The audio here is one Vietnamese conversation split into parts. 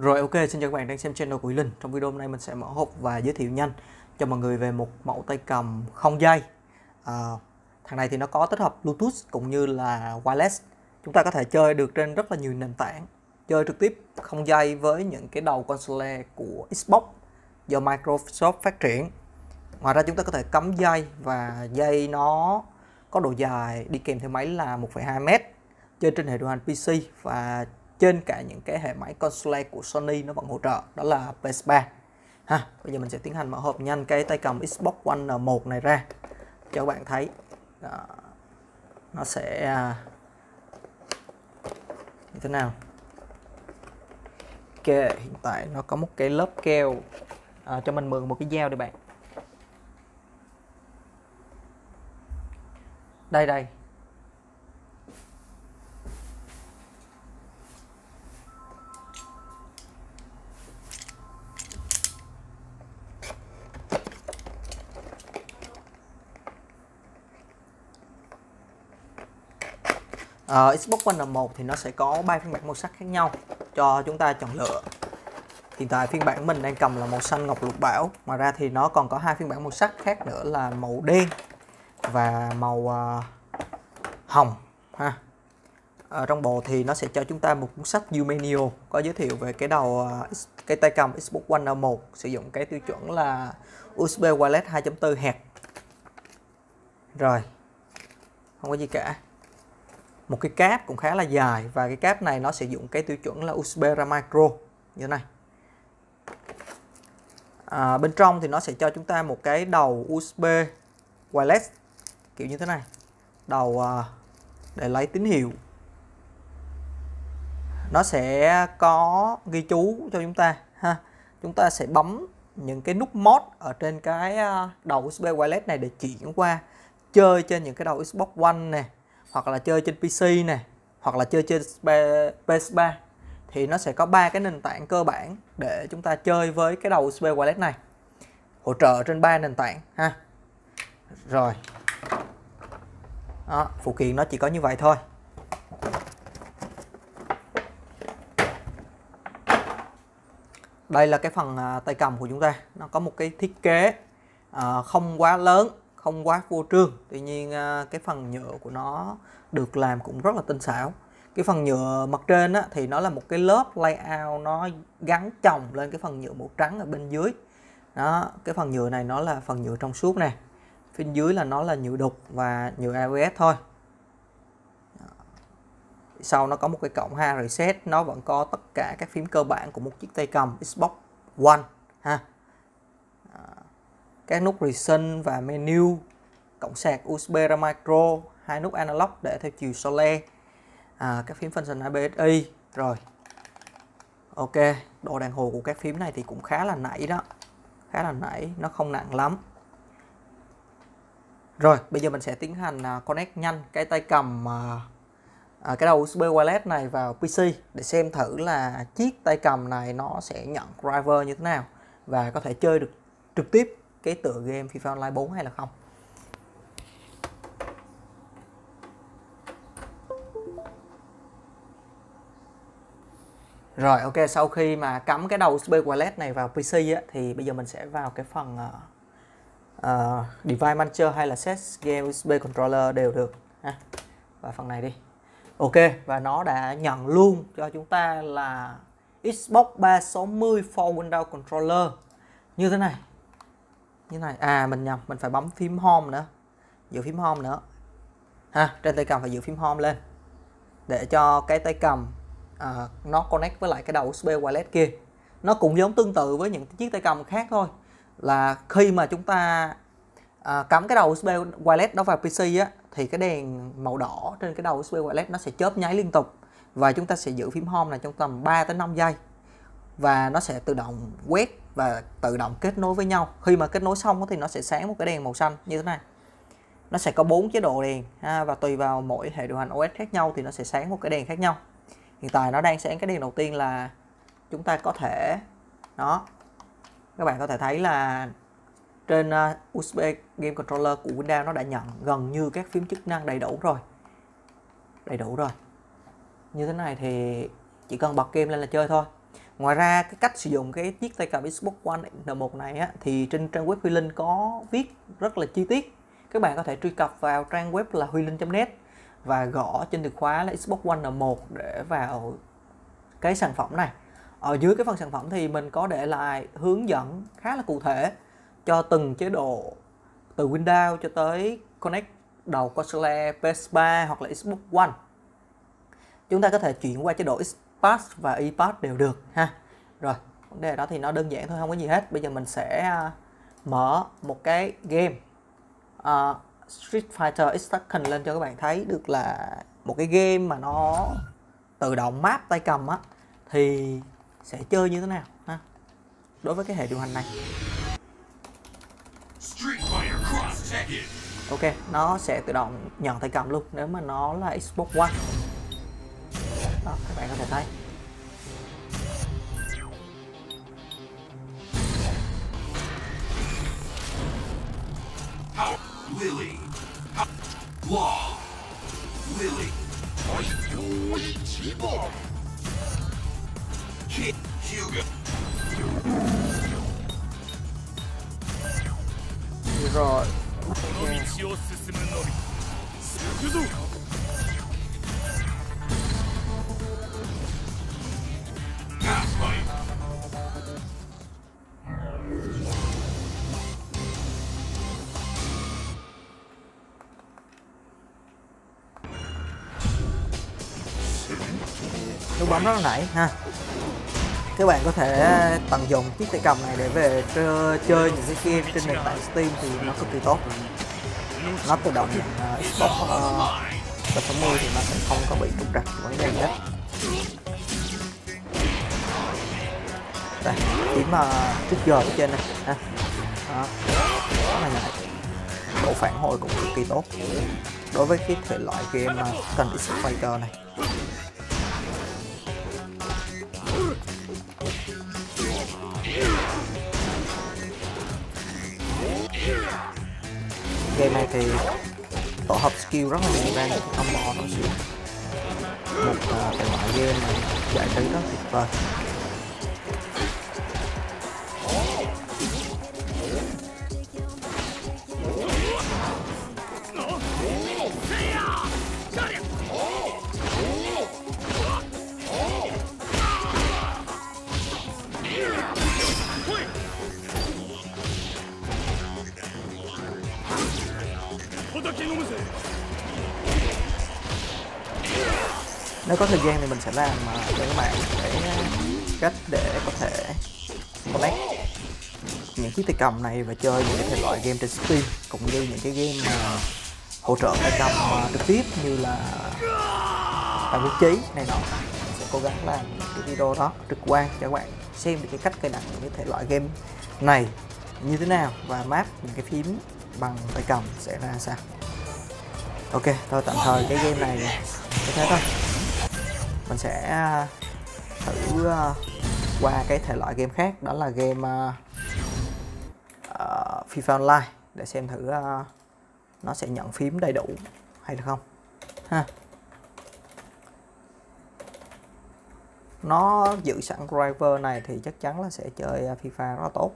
Rồi ok, xin chào các bạn đang xem channel của Ý Linh. Trong video hôm nay mình sẽ mở hộp và giới thiệu nhanh cho mọi người về một mẫu tay cầm không dây. À, thằng này thì nó có tích hợp Bluetooth cũng như là wireless. Chúng ta có thể chơi được trên rất là nhiều nền tảng. Chơi trực tiếp không dây với những cái đầu console của Xbox do Microsoft phát triển. Ngoài ra chúng ta có thể cắm dây và dây nó có độ dài đi kèm theo máy là 1,2 m chơi trên hệ điều hành PC và trên cả những cái hệ máy console của Sony nó vẫn hỗ trợ đó là PS3 ha bây giờ mình sẽ tiến hành mở hộp nhanh cái tay cầm Xbox One N1 này ra. Cho các bạn thấy đó. nó sẽ à, như thế nào? Ok hiện tại nó có một cái lớp keo à, cho mình mượn một cái dao đi bạn. Đây đây. Uh, Xbox One N1 thì nó sẽ có 3 phiên bản màu sắc khác nhau cho chúng ta chọn lựa. Hiện tại phiên bản mình đang cầm là màu xanh ngọc lục bảo. Ngoài ra thì nó còn có hai phiên bản màu sắc khác nữa là màu đen và màu uh, hồng ha. Ở trong bộ thì nó sẽ cho chúng ta một cuốn sách U có giới thiệu về cái đầu cái tay cầm Xbox One R1 sử dụng cái tiêu chuẩn là USB wireless 2.4 hạt. Rồi không có gì cả một cái cáp cũng khá là dài và cái cáp này nó sử dụng cái tiêu chuẩn là USB ra micro. Như thế này. À, bên trong thì nó sẽ cho chúng ta một cái đầu USB wireless kiểu như thế này. Đầu à, để lấy tín hiệu. Nó sẽ có ghi chú cho chúng ta ha. Chúng ta sẽ bấm những cái nút mod ở trên cái à, đầu USB wireless này để chuyển qua chơi trên những cái đầu Xbox One này hoặc là chơi trên PC này hoặc là chơi trên PS3 thì nó sẽ có ba cái nền tảng cơ bản để chúng ta chơi với cái đầu USB wireless này. Hỗ trợ trên ba nền tảng ha. Rồi. Đó, phụ kiện nó chỉ có như vậy thôi. Đây là cái phần à, tay cầm của chúng ta. Nó có một cái thiết kế à, không quá lớn không quá vô trương. Tuy nhiên à, cái phần nhựa của nó được làm cũng rất là tinh xảo. Cái phần nhựa mặt trên á, thì nó là một cái lớp layout nó gắn chồng lên cái phần nhựa màu trắng ở bên dưới. Đó cái phần nhựa này nó là phần nhựa trong suốt nè. Phía dưới là nó là nhựa đục và nhựa ABS thôi. Sau nó có một cái cổng ha reset nó vẫn có tất cả các phím cơ bản của một chiếc tay cầm Xbox One ha các nút Reset và menu cổng sạc USB ra micro hai nút analog để theo chiều sole à, các phím function ABSI rồi. Ok độ đàn hồi của các phím này thì cũng khá là nảy đó. Khá là nảy nó không nặng lắm. Rồi bây giờ mình sẽ tiến hành à, connect nhanh cái tay cầm à, à cái đầu USB wireless này vào PC để xem thử là chiếc tay cầm này nó sẽ nhận driver như thế nào và có thể chơi được trực tiếp cái tựa game FIFA Online 4 hay là không Rồi ok sau khi mà cắm cái đầu USB wireless này vào PC á, thì bây giờ mình sẽ vào cái phần uh, uh, device manager hay là set game USB controller đều được ha. Và phần này đi. Ok và nó đã nhận luôn cho chúng ta là Xbox 360 for Windows controller như thế này như này à mình nhầm mình phải bấm phím home nữa. Giữ phím home nữa. Ha trên tay cầm phải giữ phím home lên. Để cho cái tay cầm à, nó connect với lại cái đầu USB wireless kia. Nó cũng giống tương tự với những chiếc tay cầm khác thôi. Là khi mà chúng ta à, cắm cái đầu USB wireless đó vào PC á thì cái đèn màu đỏ trên cái đầu USB wireless nó sẽ chớp nháy liên tục. Và chúng ta sẽ giữ phím home này trong tầm 3 tới 5 giây và nó sẽ tự động quét và tự động kết nối với nhau. Khi mà kết nối xong thì nó sẽ sáng một cái đèn màu xanh như thế này. Nó sẽ có bốn chế độ đèn ha, và tùy vào mỗi hệ điều hành OS khác nhau thì nó sẽ sáng một cái đèn khác nhau. Hiện tại nó đang sáng cái đèn đầu tiên là chúng ta có thể đó các bạn có thể thấy là trên à, USB game controller của Windows nó đã nhận gần như các phím chức năng đầy đủ rồi. Đầy đủ rồi. Như thế này thì chỉ cần bật game lên là chơi thôi ngoài ra cái cách sử dụng cái chiếc tay cầm Xbox One N1 này á, thì trên trang web Huy Linh có viết rất là chi tiết. Các bạn có thể truy cập vào trang web là huy linh.net và gõ trên từ khóa là Xbox One N1 để vào cái sản phẩm này. Ở dưới cái phần sản phẩm thì mình có để lại hướng dẫn khá là cụ thể cho từng chế độ từ Windows cho tới Connect đầu console PS3 hoặc là Xbox One. Chúng ta có thể chuyển qua chế độ Xpass và ePass đều được ha. Rồi vấn đề đó thì nó đơn giản thôi không có gì hết. Bây giờ mình sẽ à, mở một cái game. Uh, Street Fighter X Tekken lên cho các bạn thấy được là một cái game mà nó tự động map tay cầm á thì sẽ chơi như thế nào ha? Đối với cái hệ điều hành này. Ok nó sẽ tự động nhận tay cầm luôn. Nếu mà nó là Xbox One あごめんなさい。この道を進むのみ行くぞ nút rất là nảy ha. Các bạn có thể ờ, tận dụng chiếc tay cầm này để về chơi, chơi những cái game trên nền tảng Steam thì nó cực kỳ tốt. Nó tự động uh, Xbox uh, 360 thì nó sẽ không có bị trục trặc vấn đề gì hết. Đây điểm uh, trước giờ ở trên này ha. Đó. Rất là nhạy. Độ phản hồi cũng cực kỳ tốt. Đối với cái thể loại game uh, cần X Fighter này game này thì tổ hợp skill rất là nhiều ra những combo nó sẽ một uh, cái loại game mà giải trí rất tuyệt vời nếu có thời gian thì mình sẽ làm uh, cho các bạn để à, cách để có thể collect những chiếc tay cầm này và chơi những cái thể loại game trên Steam cũng như những cái game mà hỗ trợ tay cầm à, trực tiếp như là bàn quốc trí này nọ. Mình sẽ cố gắng làm cái video đó trực quan cho các bạn xem được cái cách cài đặt những cái thể loại game này như thế nào và map những cái phím bằng tay cầm sẽ ra sao? Ok thôi tạm thời cái game này như thế thôi. Mình sẽ ờ, thử ờ, qua cái thể loại game khác đó là game uh, uh, FIFA Online. Để xem thử uh, nó sẽ nhận phím đầy đủ hay được không. Ha. Nó giữ sẵn driver này thì chắc chắn là sẽ chơi FIFA rất là tốt.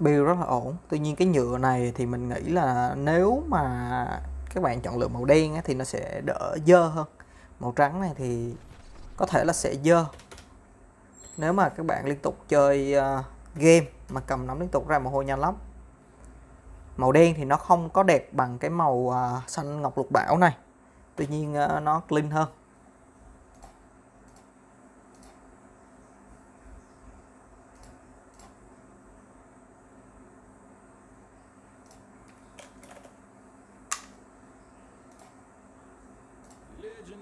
Build rất là ổn. Tuy nhiên cái nhựa này thì mình nghĩ là nếu mà các bạn chọn lựa màu đen thì nó sẽ đỡ dơ hơn. Màu trắng này thì có thể là sẽ dơ. Nếu mà các bạn liên tục chơi uh, game mà cầm nắm liên tục ra mồ hôi nhanh lắm. Màu đen thì nó không có đẹp bằng cái màu uh, xanh ngọc lục bảo này. Tuy nhiên uh, nó clean hơn.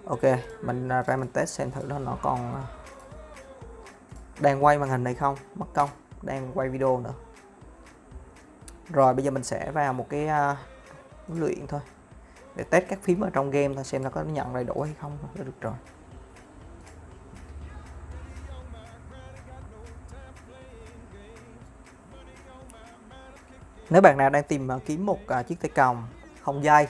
Ok mình à, ra mình test xem thử nó còn à, đang quay màn hình này không? Mất công đang quay video nữa. Rồi bây giờ mình sẽ vào một cái uh, luyện thôi. Để test các phím ở trong game thôi xem nó có nhận đầy đủ hay không. Là được rồi. Nếu bạn nào đang tìm uh, kiếm một uh, chiếc tay cầm không dây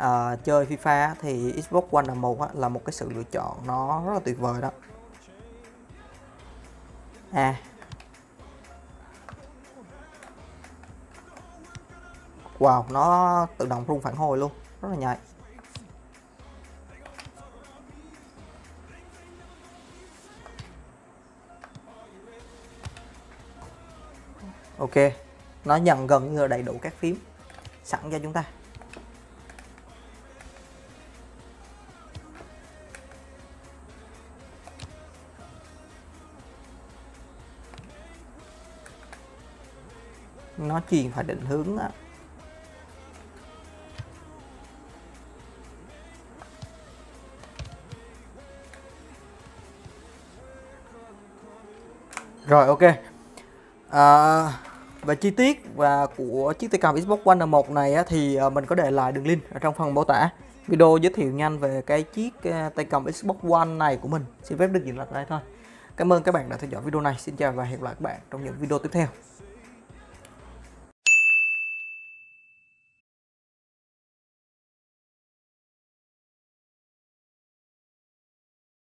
ờ, chơi FIFA thì Xbox One là một là một cái sự lựa chọn nó rất là tuyệt vời đó. À. Wow nó tự động rung phản hồi luôn rất là nhạy. Ok nó nhận gần như là đầy đủ các phím sẵn cho chúng ta. Nó truyền phải định hướng á. rồi ok. À, về chi tiết và của chiếc tay cầm Xbox One M1 này á, thì à, mình có để lại đường link ở trong phần mô tả. Video giới thiệu nhanh về cái chiếc à, tay cầm Xbox One này của mình. Xin phép được dừng lại đây thôi. Cảm ơn các bạn đã theo dõi video này. Xin chào và hẹn gặp lại các bạn trong những video tiếp theo.